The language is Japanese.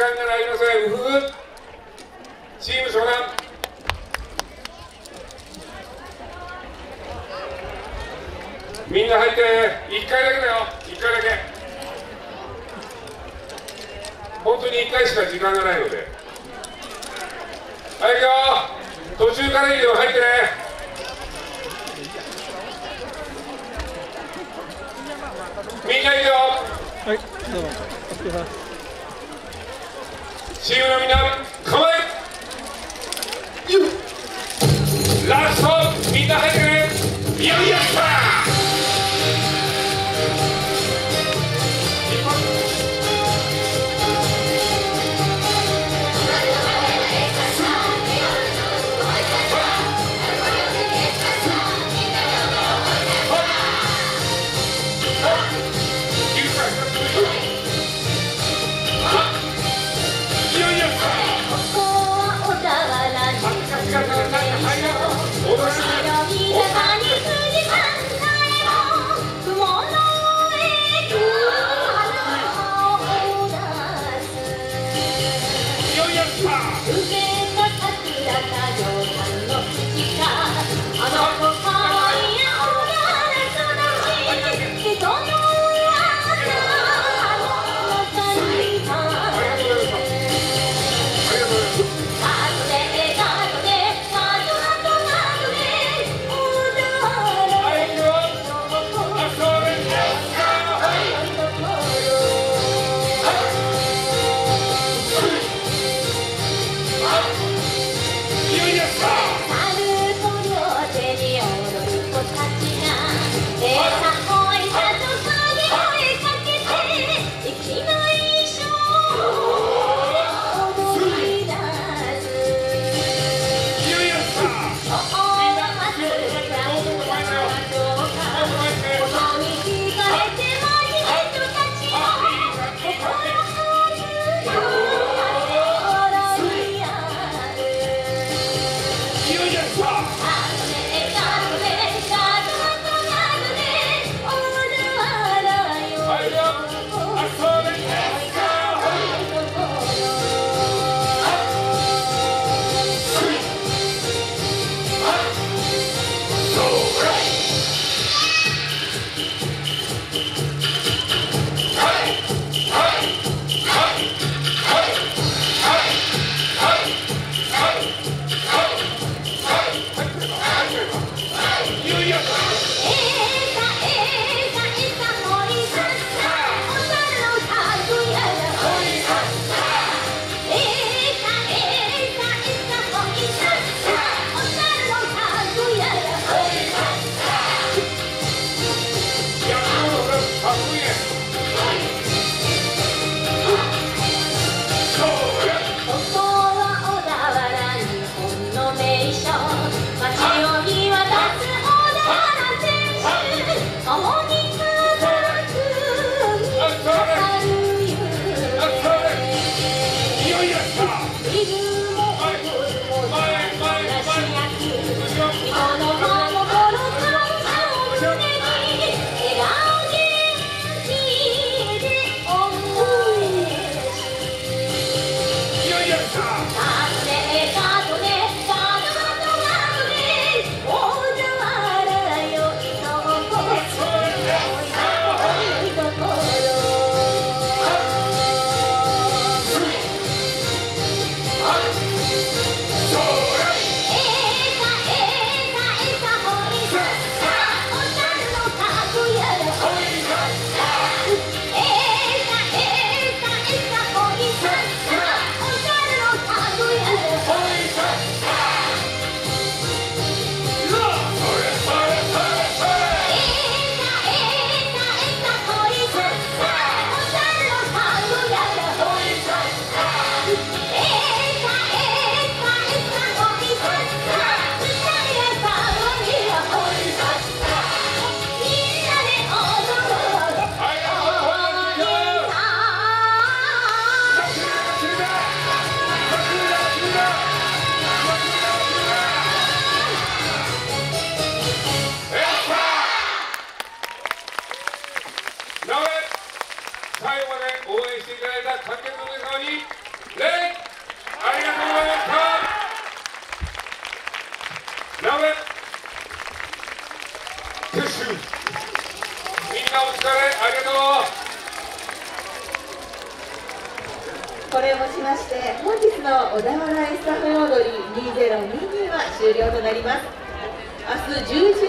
間がありませんウフフチーム湘南みんな入ってね1回だけだよ。1回だけ。本当に1回しか時間がないので。はい行くよ。途中からいいよ入ってね。みんな行くよ。はい、どうも。お疲れ様です。チームのみんな構え。ラストみんな入ってねよいや。れありがとう。これをもちまして本日の小田原エスタフ踊り2022は終了となります。明日11